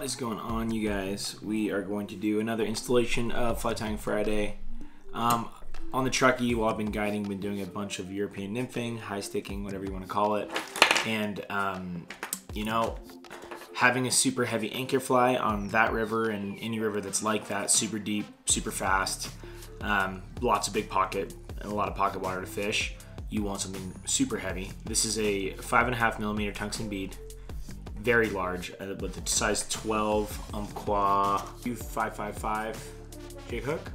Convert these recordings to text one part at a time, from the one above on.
What is going on, you guys? We are going to do another installation of Fly Tying Friday. Um, on the Truckee, while I've been guiding, been doing a bunch of European nymphing, high sticking, whatever you want to call it. And, um, you know, having a super heavy anchor fly on that river and any river that's like that, super deep, super fast, um, lots of big pocket, and a lot of pocket water to fish, you want something super heavy. This is a five and a half millimeter tungsten bead very large uh, with the size 12 Umpqua U555 jig hook.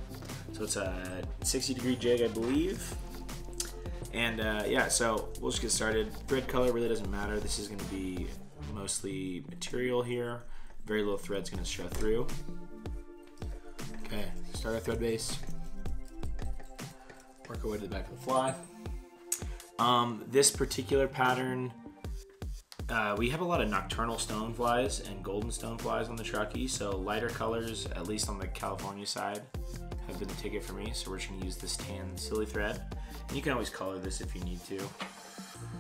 So it's a 60 degree jig, I believe. And uh, yeah, so we'll just get started. Thread color really doesn't matter. This is going to be mostly material here. Very little thread's going to show through. Okay, start our thread base. Work our way to the back of the fly. Um, this particular pattern uh, we have a lot of nocturnal stoneflies and golden stoneflies on the Truckee, so lighter colors, at least on the California side, have been the ticket for me. So we're just gonna use this tan silly thread. And you can always color this if you need to.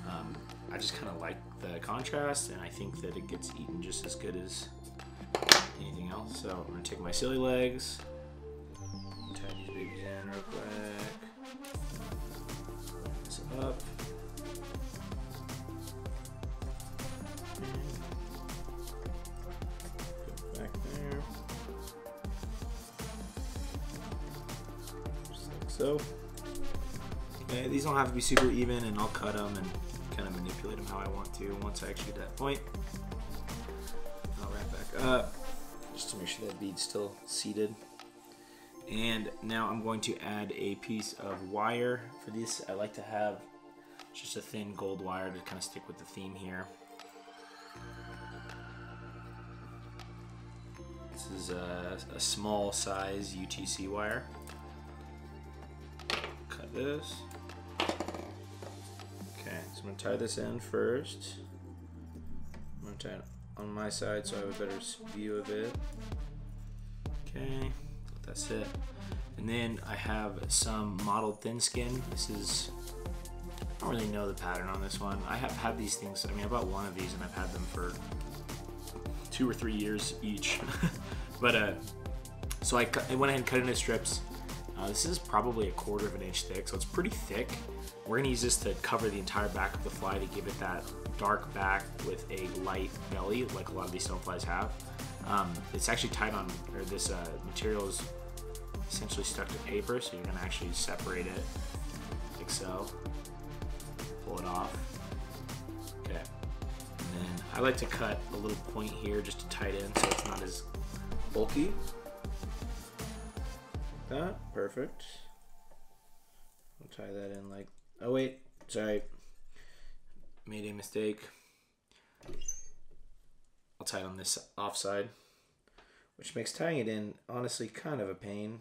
Um, I just kind of like the contrast, and I think that it gets eaten just as good as anything else. So I'm gonna take my silly legs, tie these babies in real quick, up. So. Okay, these don't have to be super even and I'll cut them and kind of manipulate them how I want to once I actually get that point. I'll wrap back up just to make sure that bead's still seated. And now I'm going to add a piece of wire. For this, I like to have just a thin gold wire to kind of stick with the theme here. This is a, a small size UTC wire. This. Okay, so I'm gonna tie this in first. I'm gonna tie it on my side so I have a better view of it. Okay, that's it. And then I have some mottled thin skin. This is, I don't really know the pattern on this one. I have had these things, I mean I bought one of these and I've had them for two or three years each. but uh, so I, I, went ahead and cut into strips. Uh, this is probably a quarter of an inch thick, so it's pretty thick. We're gonna use this to cover the entire back of the fly to give it that dark back with a light belly, like a lot of these stoneflies have. Um, it's actually tied on, or this uh, material is essentially stuck to paper, so you're gonna actually separate it like so. Pull it off. Okay. And then I like to cut a little point here just to in so it's not as bulky. That, perfect. I'll tie that in like, oh wait, sorry. Made a mistake. I'll tie it on this offside, which makes tying it in honestly kind of a pain,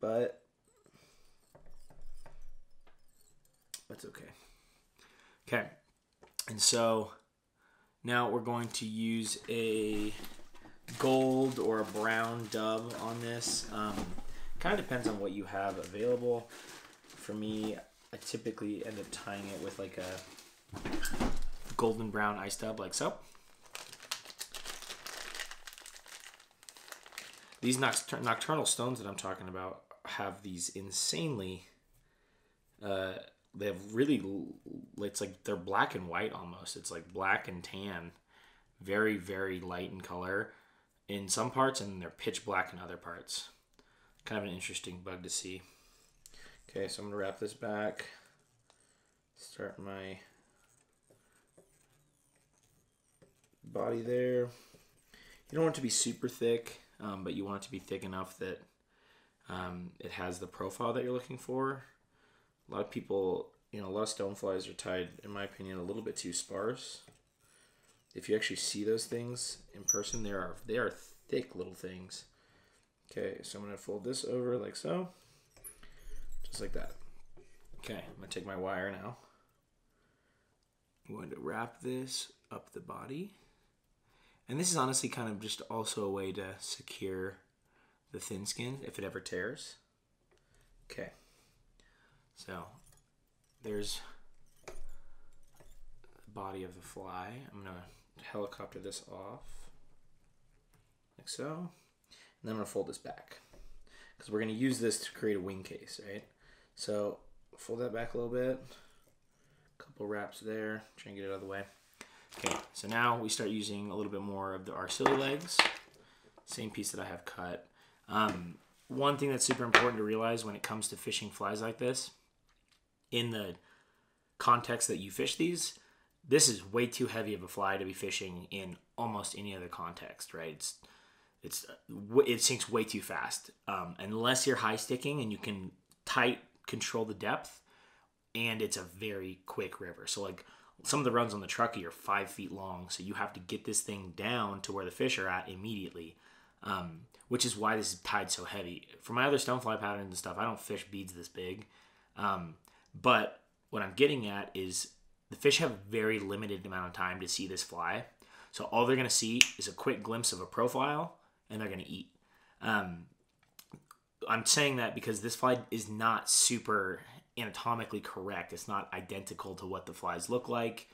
but that's okay. Okay, and so now we're going to use a gold or a brown dub on this. Um, kind of depends on what you have available. For me, I typically end up tying it with like a golden brown ice dub like so. These nocturnal stones that I'm talking about have these insanely uh, they have really it's like they're black and white almost it's like black and tan very very light in color in some parts and they're pitch black in other parts. Kind of an interesting bug to see. Okay so i'm gonna wrap this back. Start my body there. You don't want it to be super thick um, but you want it to be thick enough that um, it has the profile that you're looking for. A lot of people, you know, a lot of stoneflies are tied, in my opinion, a little bit too sparse. If you actually see those things in person, they are they are thick little things. Okay, so I'm gonna fold this over like so, just like that. Okay, I'm gonna take my wire now. I'm going to wrap this up the body. And this is honestly kind of just also a way to secure the thin skin if it ever tears. Okay. So there's the body of the fly. I'm gonna helicopter this off. like so. And then I'm gonna fold this back because we're gonna use this to create a wing case, right? So fold that back a little bit. Couple wraps there, try and get it out of the way. Okay, so now we start using a little bit more of the arcilla legs. Same piece that I have cut. Um, one thing that's super important to realize when it comes to fishing flies like this, in the context that you fish these, this is way too heavy of a fly to be fishing in almost any other context, right? It's it's it sinks way too fast. Um, unless you're high sticking and you can tight control the depth, and it's a very quick river. So like some of the runs on the truckee are five feet long, so you have to get this thing down to where the fish are at immediately. Um, which is why this is tied so heavy. For my other stonefly patterns and stuff, I don't fish beads this big. Um, but what I'm getting at is the fish have a very limited amount of time to see this fly. So all they're going to see is a quick glimpse of a profile and they're going to eat. Um, I'm saying that because this fly is not super anatomically correct. It's not identical to what the flies look like.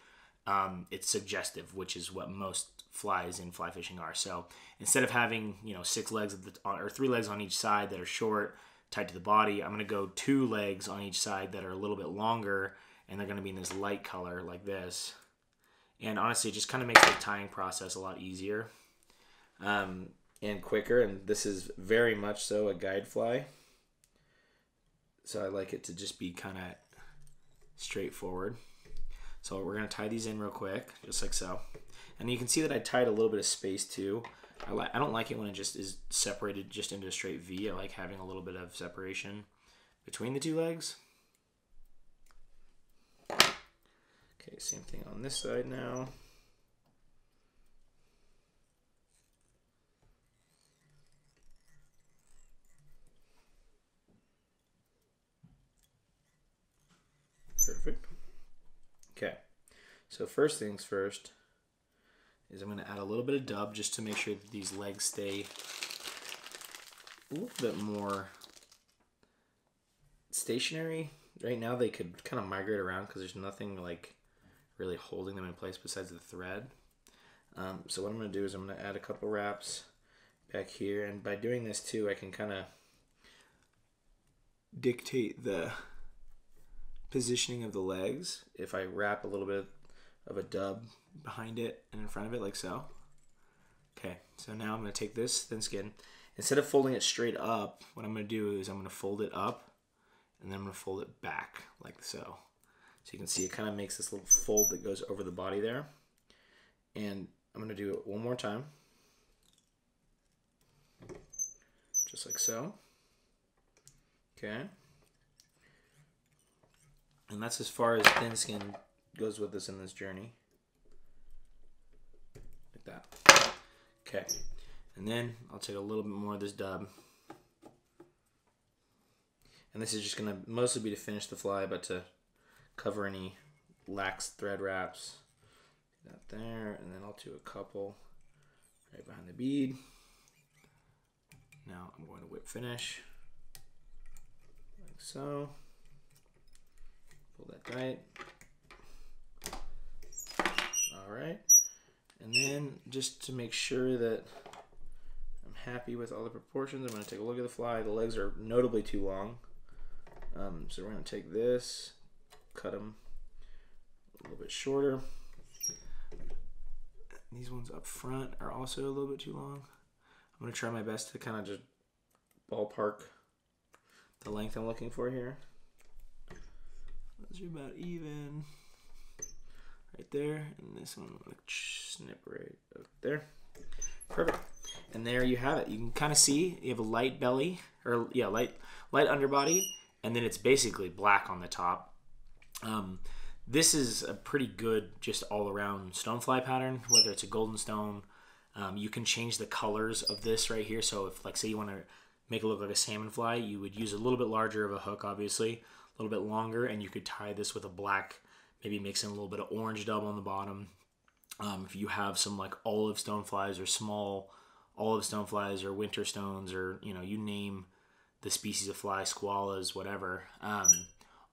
Um, it's suggestive, which is what most flies in fly fishing are. So instead of having you know six legs the, or three legs on each side that are short, tied to the body, I'm going to go two legs on each side that are a little bit longer, and they're going to be in this light color like this. And honestly, it just kind of makes the tying process a lot easier um, and quicker. And this is very much so a guide fly. So I like it to just be kind of straightforward. So we're going to tie these in real quick, just like so. And you can see that I tied a little bit of space too. I, li- I don't like it when it just is separated just into a straight V. I like having a little bit of separation between the two legs. Okay, same thing on this side now. Perfect. Okay, so first things first is I'm going to add a little bit of dub just to make sure that these legs stay a little bit more stationary. Right now they could kind of migrate around because there's nothing like really holding them in place besides the thread. Um, so what I'm going to do is I'm going to add a couple wraps back here and by doing this too I can kind of dictate the positioning of the legs if I wrap a little bit of a dub behind it and in front of it like so. Okay, so now I'm going to take this thin skin. Instead of folding it straight up, what I'm going to do is I'm going to fold it up and then I'm going to fold it back like so. So you can see it kind of makes this little fold that goes over the body there. And I'm going to do it one more time. Just like so. Okay. And that's as far as thin skin goes with us in this journey. Like that. Okay. And then I'll take a little bit more of this dub. And this is just going to mostly be to finish the fly, but to cover any lax thread wraps. That there, and then I'll do a couple right behind the bead. Now I'm going to whip finish, like so. Pull that tight. All right. And then just to make sure that I'm happy with all the proportions, I'm going to take a look at the fly. The legs are notably too long. Um, so we're going to take this, cut them a little bit shorter. These ones up front are also a little bit too long. I'm to try my best to kind of just ballpark the length I'm looking for here. Those are about even right there, and this one like snip right up there. Perfect. And there you have it. You can kind of see you have a light belly, or yeah, light light underbody, and then it's basically black on the top. Um, this is a pretty good, just all around stonefly pattern. Whether it's a golden stone, um, you can change the colors of this right here. So if, like, say you want to make it look like a salmon fly, you would use a little bit larger of a hook, obviously, a little bit longer, and you could tie this with a black maybe mix in a little bit of orange dub on the bottom. Um, if you have some like olive stoneflies or small olive stoneflies or winter stones or you know you name the species of fly, Skwalas, whatever. Um,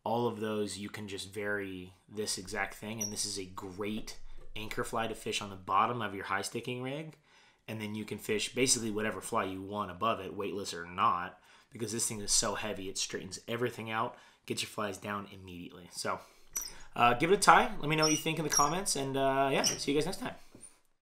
all of those you can just vary this exact thing, and this is a great anchor fly to fish on the bottom of your high sticking rig. and then you can fish basically whatever fly you want above it, weightless or not, because this thing is so heavy it straightens everything out, gets your flies down immediately. So uh, give it a try. Let me know what you think in the comments, and uh, yeah, see you guys next time.